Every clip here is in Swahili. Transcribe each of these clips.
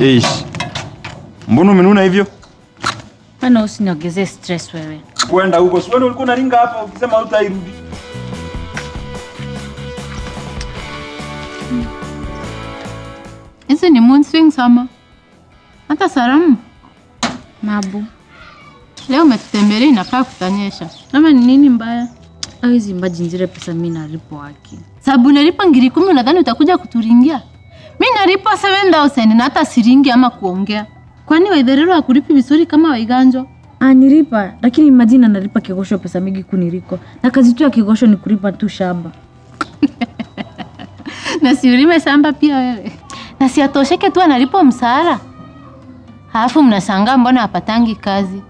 Eish. Mbona umenuna hivyo? Bana, usiniongezee stress wewe. Kwenda huko. Si wewe ulikuwa unaringa hapa ukisema hutairudi. Hizi ni mood swings ama hata salamu? Mabu, leo umetutembelea, inakaa kutanyesha ama ni nini mbaya? Au hizi mbaji nzire pesa mimi nalipo haki sababu nalipa ngiri kumi, unadhani utakuja kuturingia? Mi nalipa 7000 na hata siringi ama kuongea. Kwani waidherero akulipi vizuri kama waiganjo? Anilipa lakini majina nalipa kigosho pesa mingi kuniriko, na kazi tu ya kigosho ni kulipa tu shamba. na siulime shamba pia wewe, na siatosheke tu analipa msara halafu mnashangaa mbona hapatangi kazi.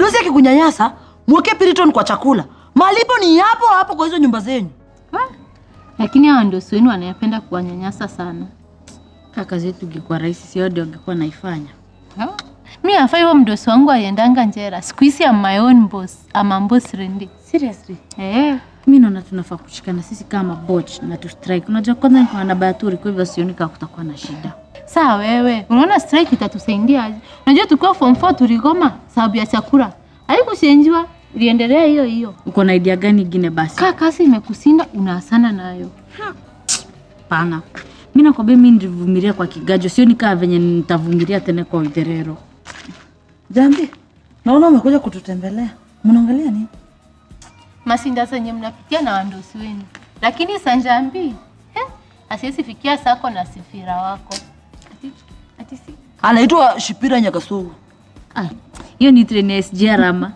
Mdosi akikunyanyasa mweke piriton kwa chakula. Malipo ni yapo hapo kwa hizo nyumba zenyu. Lakini hawa ndosi wenu wanayapenda kuwanyanyasa sana. Kaka zetu ingekuwa rahisi, sio ndio angekuwa naifanya. Mi afaa hivyo mdosi wangu aiendanga njera. Siku hizi am my own boss, ama boss rendi. Seriously? Eh. Mi naona tunafaa kushikana sisi kama bot na tu strike. Unajua kwanza niko na Bayaturi, kwa hivyo sioni kama kutakuwa na shida. Sawa wewe, unaona strike itatusaidia aje? Unajua tukiwa form 4 tuligoma sababu ya chakula. Haikushenjwa, iliendelea hiyo hiyo. Uko na idea gani ingine basi? Kaa kasi imekusinda unaasana nayo. Pana. Mi nakwambia mi nilivumilia kwa kigajo, sio nikaa venye nitavumilia tena kwa uderero Jambi, naona umekuja kututembelea. Mnaangalia nini? Masinda zenye mnapitia na wandosi wenu. Lakini sanjambi, eh, asiwezi fikia sako na sifira wako. Ati. Anaitwa Shipira Nyakasugu. Ah, hiyo ni treni ya SGR ama?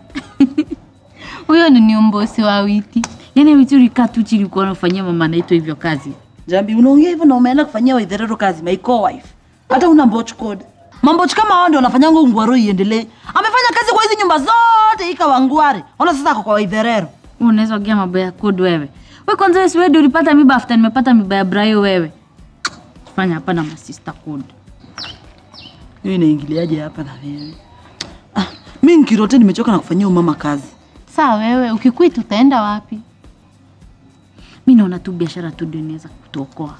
Huyo ni niumbosi wa witi. Yaani witi ulikaa tu chini ukaona unafanyia mama anaitwa hivyo kazi. Jambi, unaongea hivyo na umeenda kufanyia Waitherero kazi, my co-wife. Hata una mboch code. Mamboch kama hao ndio wanafanyanga ngwaro iendelee. Amefanya kazi kwa hizi nyumba zote ika wangware. Ona sasa ako kwa Waitherero. Unaweza ongea mambo ya code wewe. Wewe kwanza wewe ulipata miba after nimepata miba ya Brayo wewe. Fanya hapa na masista code. Hiyo inaingiliaje hapa na wewe? Ah, mimi nkirote nimechoka na kufanyia umama kazi. Sawa wewe ukikwita utaenda wapi? Mimi naona tu biashara tu ndio inaweza kutuokoa.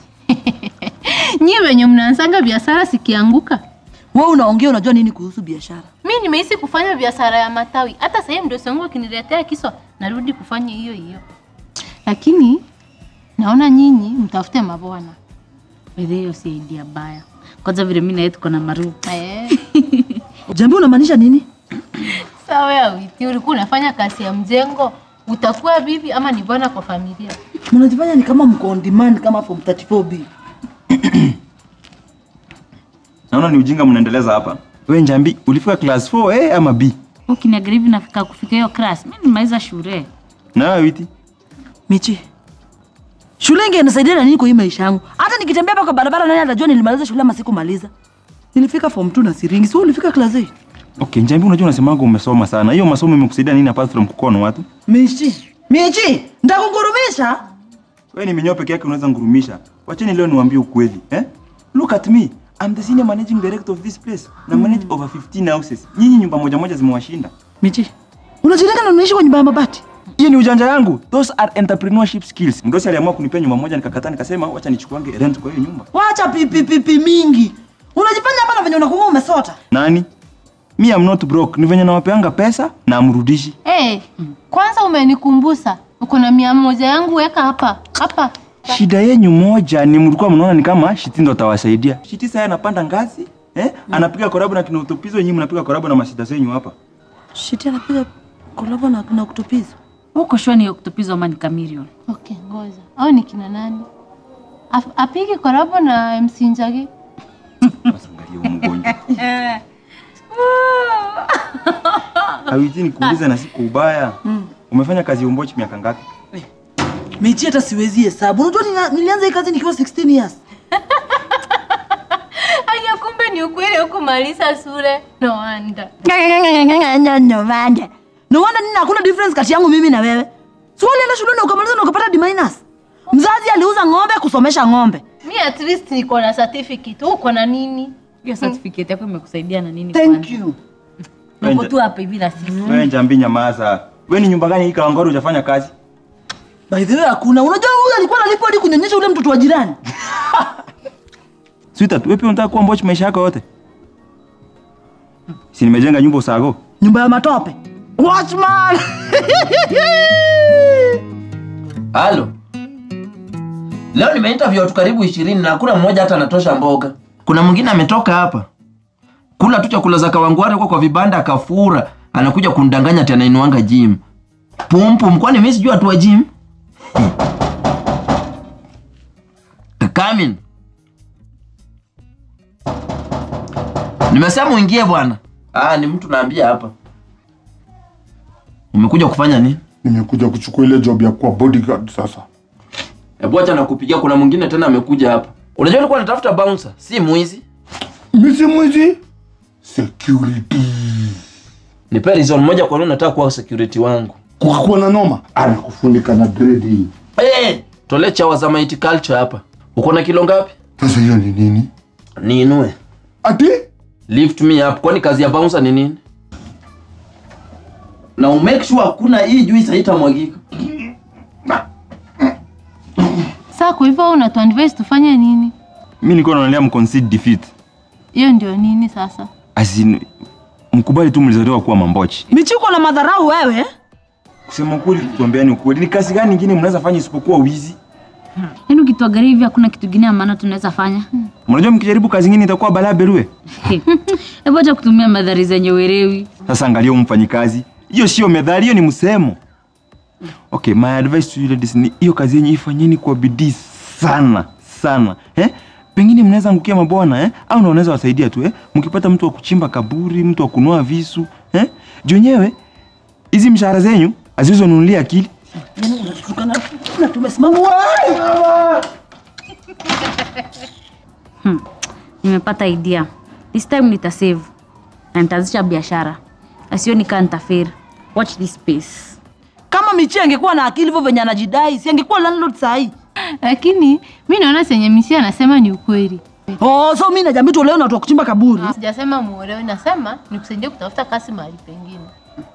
Nyie wenye mnaanzanga biashara sikianguka. Wewe unaongea unajua nini kuhusu biashara? Mi nimehisi kufanya biashara ya matawi. Hata sasa hivi mdosi wangu akiniletea kiswa narudi kufanya hiyo hiyo. Lakini naona nyinyi mtafute mabwana. Wewe hiyo si idea baya. Kwanza vile mimi na yeye tuko na maru. Eh. Jambo unamaanisha nini? Sawa ya witi, ulikuwa unafanya kazi ya mjengo, utakuwa bibi ama ni bwana kwa familia? Mnajifanya ni kama mko on demand kama form 34B. Naona ni ujinga mnaendeleza hapa. Wewe Njambi, ulifika class 4 A ama B? ukinagrivi nafika kufika hiyo class. Mimi nimaliza shule. Na wewe Witi? Michi. Shule ingenisaidia na nini kwa hii maisha yangu? Hata nikitembea hapa kwa barabara nani atajua nilimaliza shule ama sikumaliza? Nilifika form 2 na siringi. Sio ulifika class 8? Okay, Njambi unajua unasemanga umesoma sana. Hiyo masomo imekusaidia nini apart from kukono watu? Michi. Michi, ndakugurumisha. Wewe ni minyoo peke yake unaweza ngurumisha. Wacheni leo niwaambie ukweli, eh? Look at me. I'm the senior managing director of this place. Na manage over 15 houses. Nyinyi nyumba moja moja zimewashinda. Michi. Unajilenga na unaishi kwa nyumba ya mabati? Hiyo ni ujanja yangu. Those are entrepreneurship skills. Mdosi aliamua kunipea nyumba moja nikakataa nikasema wacha nichukuange rent kwa hiyo nyumba. Wacha pipi pipi mingi. Unajifanya hapa na venye unakuwa umesota. Nani? Mi am not broke. Ni venye nawapeanga pesa na amrudishi. Hey, kwanza umenikumbusa. Uko na mia moja yangu weka hapa. Hapa. Shida yenyu moja ni mlikuwa mnaona ni kama Shiti ndo atawasaidia. Shiti sasa anapanda ngazi, eh? Anapiga korabu na kina utupizo, nyinyi mnapiga korabu na mashida zenyu hapa. Shiti anapiga kolabo na, na kutupiza. Uko shwani kutupizwa ama ni Chameleone. Okay, ngoja. Au ni kina nani? Af- Apige korabo na MC Njagi. Angalia mgonjwa. Hawiti nikuuliza na siku ubaya. Umefanya kazi ya umbochi miaka ngapi? Mechi hata siwezi hesabu. Unajua nilianza hii kazi nikiwa 16 years. Aya, kumbe ni ukweli hukumaliza Sule. No wonder. Nyonyo mande. No wonder nini hakuna difference kati yangu mimi na wewe. Si ulienda shuleni ukamaliza na ukapata D minus? Mzazi aliuza ng'ombe kusomesha ng'ombe. Mimi at least niko na certificate. Uko na nini? Hiyo certificate yako imekusaidia na nini thank you. Niko tu hapa hivi na sisi. Wewe njambi nyamaza. Wewe ni nyumba gani hii Kawangware hujafanya kazi? by the way hakuna. Unajua huyu alikuwa analipwa hadi kunyonyesha ule mtoto wa jirani. Sweetheart, wewe pia unataka kuwa mbochi maisha yako yote? Si nimejenga nyumba usago. nyumba ya matope watchman Halo. Leo nimeinterview watu karibu ishirini na hakuna mmoja hata anatosha mboga. Kuna mwingine ametoka hapa kula tu chakula za Kawangware huko kwa vibanda akafura, anakuja kundanganya ati anainuanga gym. Pumpum, kwani mimi sijui watu wa gym? Hmm. Kamin. Nimesema uingie bwana. Ah, ni mtu naambia hapa. Umekuja kufanya nini? nimekuja kuchukua ile job ya kuwa bodyguard sasa Hebu acha nakupigia, kuna mwingine tena amekuja hapa. Unajua nilikuwa natafuta bouncer, si mwizi. Mimi si mwizi security Nipe reason moja kwa nini nataka kuwa security wangu. kukakuwa na noma anakufunika na dredi Hey, tole chawa za maiti culture hapa. Uko na kilo ngapi? sasa hiyo ni nini Niinue. ati Lift me up. Kwani kazi ya bouncer ni nini? Na umake sure hakuna hii juice haitamwagika. Sasa kwa hivyo unatuadvise tufanye nini Mimi nilikuwa naonelea mconcede defeat. hiyo ndio nini sasa Azin mkubali tu mlizaliwa kuwa mambochi. michiko na madharau wewe Kusema kweli, tuambiani ukweli, ni kazi gani nyingine mnaweza fanya isipokuwa wizi? yaani ukituangalia hivi hakuna kitu kingine maana tunaweza fanya Mnajua mkijaribu kazi nyingine itakuwa balaa berue. hebu acha kutumia madhari zenye uelewi. Sasa angalia umfanyikazi mfanyikazi, hiyo sio methali, hiyo ni msemo. Okay, my advice to you ladies ni hiyo kazi yenye ifanyeni kwa bidii sana sana eh? Pengine mnaweza angukia mabwana eh? Au na unaweza wasaidia tu eh? Mkipata mtu wa kuchimba kaburi, mtu wa kunoa visu eh? Jonyewe hizi mshahara zenyu hazizonunulia akili. Tumesimama nimepata idea this time nitasave na nitaanzisha biashara asioni kaa nitaferi watch this space. Kama michi angekuwa na akili hivyo venye anajidai si angekuwa landlord sahii lakini mi naona senye Michi anasema ni ukweli. Oh, so mi na tu tuleo na watu kuchimba kaburi? Sijasema muolewe nasema nikusaidie kutafuta kasi mahali pengine.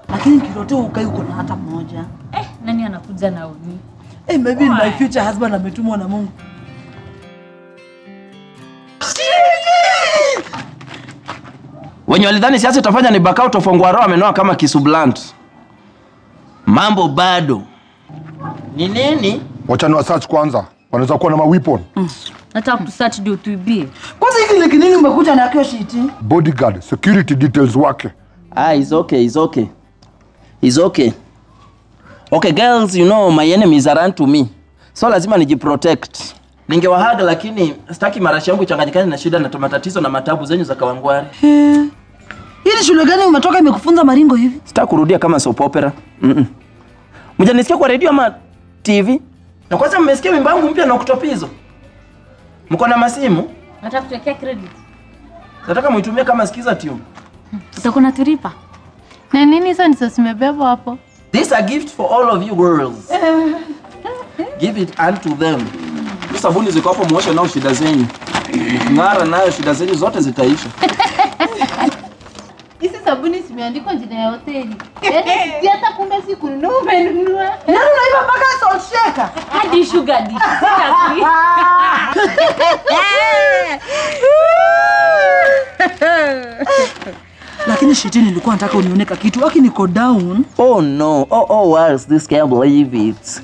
Lakini kirote ukai uko na hata mmoja. Eh, nani anakuja na uni? Hey, maybe Why? my future husband ametumwa na mungu Wenye walidhani siasa itafanya ni bakao out of amenoa kama kisublant. Mambo bado. Ni nini? wachani wa search kwanza wanaweza kuwa na mawipon nataka ku search ndio tuibie kwanza hiki liki nini umekuja na kesho iti bodyguard security details wake Ah, is okay, is okay. is okay. Okay, girls, you know my enemies are unto me. So lazima nijiprotect. Ningewahaga lakini sitaki marashi yangu ichanganyikane na shida na matatizo na matabu zenyu za Kawangware. Hii shule gani umetoka imekufunza maringo hivi Sitaki kurudia kama soap opera. Mm -mm. Mjanisikia kwa radio ama TV? Na kwanza mmesikia wimbo wangu mpya na kutopizo. Mko na masimu? nataka kutuwekea credit Nataka muitumie kama sikiza tune. utakuwa na turipa na nini hizo ndizo zimebebwa hapo This a gift for all of you girls. Give it unto them. Sabuni ziko hapo muoshe nao shida zenyu. Ng'ara nayo shida zenyu zote zitaisha. sabuni zimeandikwa jina ya hoteli yaani hata kumbe si kununua umenunua nani unaiva mpaka sosheka. hadi sugar dish lakini shiti nilikuwa nataka unioneka kitu aki niko down Oh no. Oh oh worse. This can't believe it.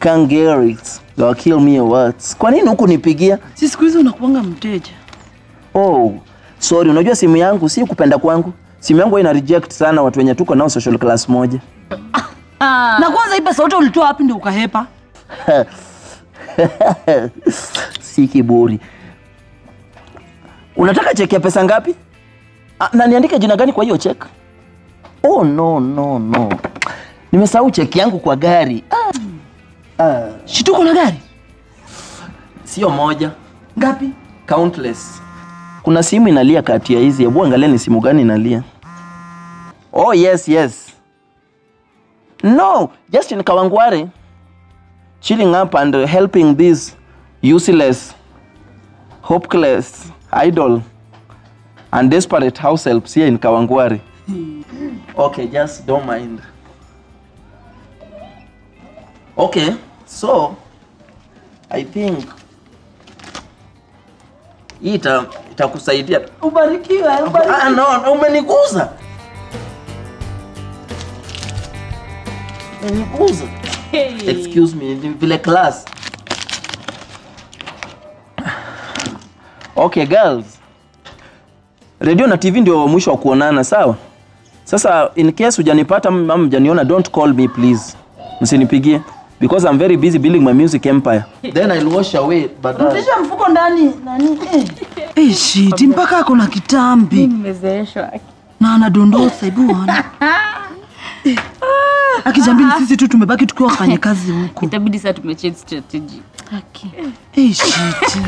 Can't get it. They'll kill me or what? Kwa nini huku nipigia? si siku hizi unakuanga mteja Oh, sorry, unajua simu yangu si kupenda kwangu. Simu yangu ina reject sana watu wenye tuko nao social class moja. na kwanza ipe sauti ulitoa wapi ndio ukahepa si kiburi. Unataka cheki ya pesa ngapi? Ah, na niandike jina gani kwa hiyo cheki? Oh no no no. Nimesahau cheki yangu kwa gari. Ah, Ah. Shituko na gari sio moja, ngapi countless. Kuna simu inalia kati ya hizi. Hebu angalia ni simu gani inalia. Oh yes yes. No, just in Kawangware, chilling up and helping this useless, hopeless, idol and desperate house helps here in Kawangware. okay, just don't mind. Okay, so I think hii ita- itakusaidia. Ubarikiwe, ubarikiwe. Ah, no, no, umeniguza. Umeniguza. Excuse me, ni vile class. Okay, girls. Radio na TV ndio mwisho wa kuonana, sawa? Sasa in case hujanipata ama hujaniona, don't call me please. Msinipigie because I'm very busy building my music empire. Then I'll wash away but rudisha mfuko ndani nani eh. shit, shiti mpaka ako na kitambi Nimezeeshwa. na anadondosa hebu ona Eh, akijambili sisi tu tumebaki tukiwa wafanya kazi huko. Itabidi sasa tumechange strategy. Eh, shiti